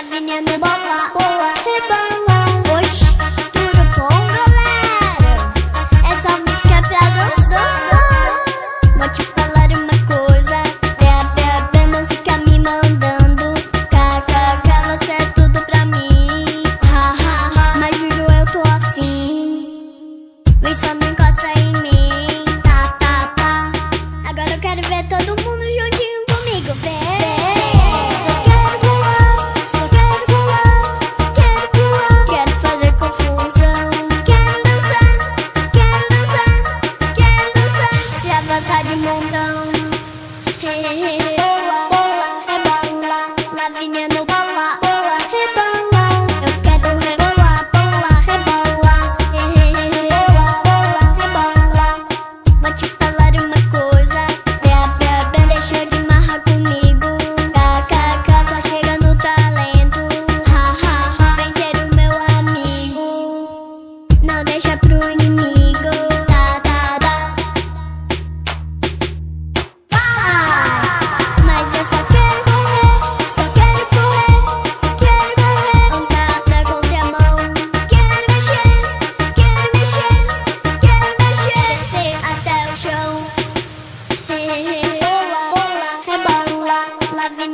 tá veneno bola, boa, rebola. Oxi, tudo bom, galera? Essa música é pra dançar. Vou te falar uma coisa: é Bebê, bebê, não fica me mandando. KKK, você é tudo pra mim. Hahaha, mas juro, eu tô afim. Vem só não encosta em mim. Tá, tá, tá. Agora eu quero ver todo mundo juntinho comigo, vem.